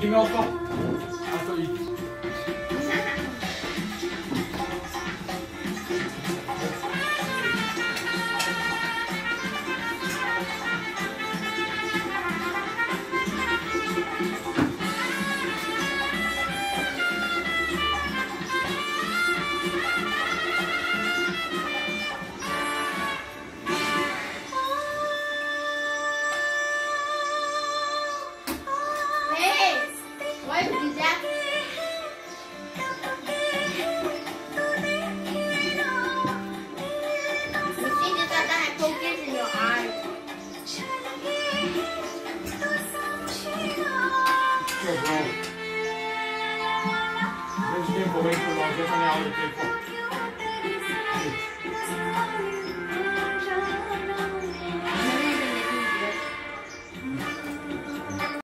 你们要放， 그 브라운. 왼쪽에 보고 있고, 세상에 아무리 있고.